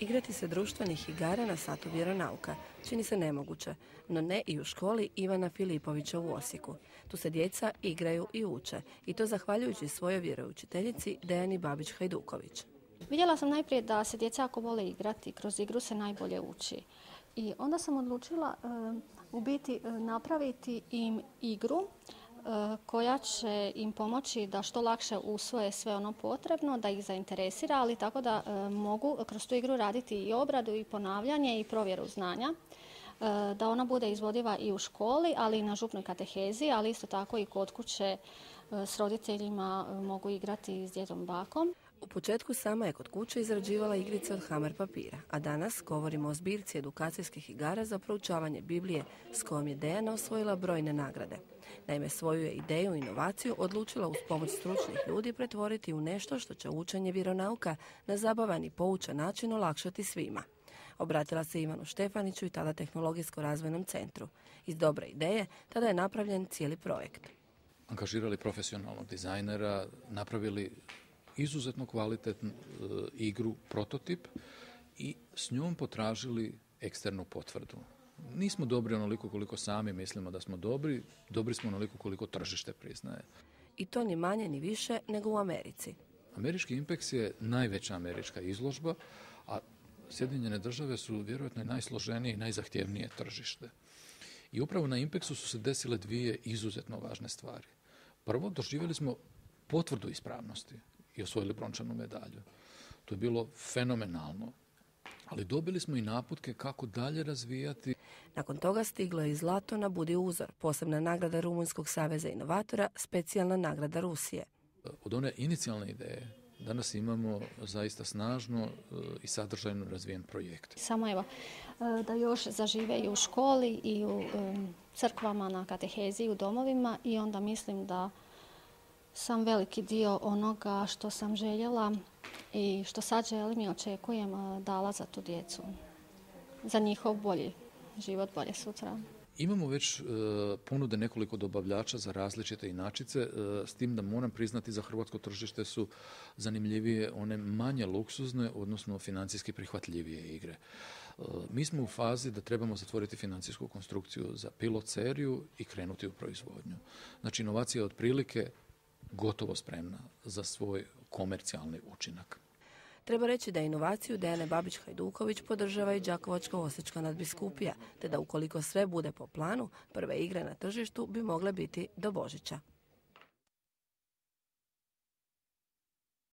Igrati se društvenih igara na satu vjeronauka čini se nemoguće, no ne i u školi Ivana Filipovića u Osijeku. Tu se djeca igraju i uče i to zahvaljujući svojoj vjeroučiteljici Dejani Babić-Hajduković. Vidjela sam najprije da se djeca ako vole igrati, kroz igru se najbolje uči. I onda sam odlučila e, u biti e, napraviti im igru koja će im pomoći da što lakše usvoje sve ono potrebno, da ih zainteresira, ali tako da e, mogu kroz tu igru raditi i obradu i ponavljanje i provjeru znanja. e, da ona bude izvodiva i u školi, ali i na župnoj katehezi, ali isto tako i kod kuće s roditeljima mogu igrati s djedom bakom. U početku sama je kod kuće izrađivala igrice od hamer papira, a danas govorimo o zbirci edukacijskih igara za proučavanje Biblije s kojom je Dejana osvojila brojne nagrade. Naime, svoju je ideju i inovaciju odlučila uz pomoć stručnih ljudi pretvoriti u nešto što će učenje vjeronauka na zabavan i poučan način olakšati svima. Obratila se Ivanu Štefaniću i tada Tehnologijsko-razvojnom centru. Iz dobre ideje tada je napravljen cijeli projekt. Angažirali profesionalnog dizajnera, napravili izuzetno kvalitetnu e, igru, prototip i s njom potražili eksternu potvrdu. Nismo dobri onoliko koliko sami mislimo da smo dobri, dobri smo onoliko koliko tržište priznaje. I to ni manje ni više nego u Americi. Američki Impex je najveća američka izložba, a Sjedinjene države su vjerojatno najsloženije i najzahtjevnije tržište. I upravo na Impexu su se desile dvije izuzetno važne stvari. Prvo, doživjeli smo potvrdu ispravnosti i osvojili brončanu medalju. To je bilo fenomenalno. Ali dobili smo i naputke kako dalje razvijati. Nakon toga stiglo je i zlato na Budi uzor, posebna nagrada Rumunjskog saveza inovatora, specijalna nagrada Rusije. Od one inicijalne ideje danas imamo zaista snažno e, i sadržajno razvijen projekt. Samo evo, e, da još zažive i u školi i u e, crkvama na katehezi u domovima i onda mislim da sam veliki dio onoga što sam željela i što sad želim i očekujem dala za tu djecu. Za njihov bolji život, bolje sutra. Imamo već e, ponude nekoliko dobavljača za različite inačice, e, s tim da moram priznati za hrvatsko tržište su zanimljivije one manje luksuzne, odnosno financijski prihvatljivije igre. E, mi smo u fazi da trebamo zatvoriti financijsku konstrukciju za pilot seriju i krenuti u proizvodnju. Znači, inovacija je otprilike gotovo spremna za svoj komercijalni učinak. Treba reći da inovaciju Dejane Babić-Hajduković podržava i Đakovačko-Osječka nadbiskupija, te da ukoliko sve bude po planu, prve igre na tržištu bi mogle biti do Božića.